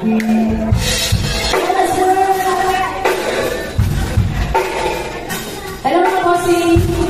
Hello mga bossing!